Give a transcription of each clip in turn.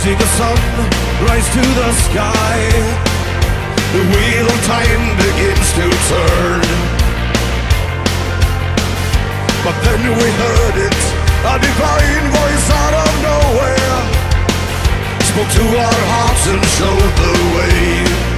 sun rise to the sky, the wheel of time begins to turn. But then we heard it, a divine voice out of nowhere, spoke to our hearts and showed the way.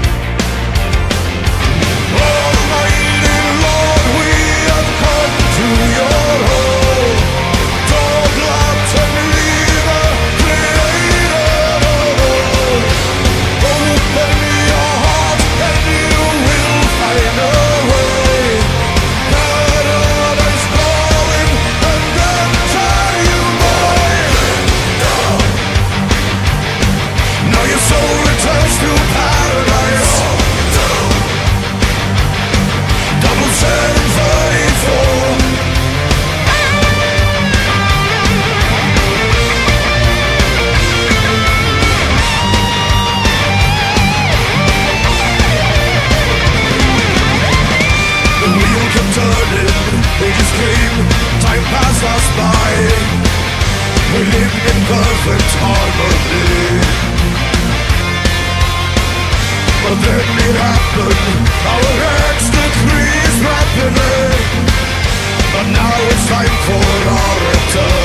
Then it happened, our rapidly. But now it's time for our return.